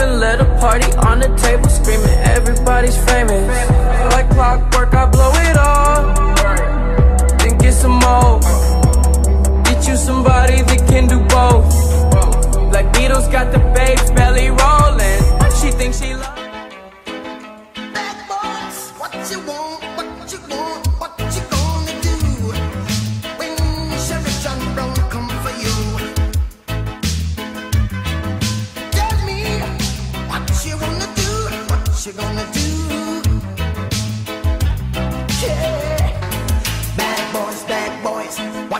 and let a party on the table, screaming everybody's famous. Like clockwork, I blow it all, then get some more. Get you somebody that can do both. Like Beatles got the babes belly rolling. She thinks she loves. Bad boys, what you want,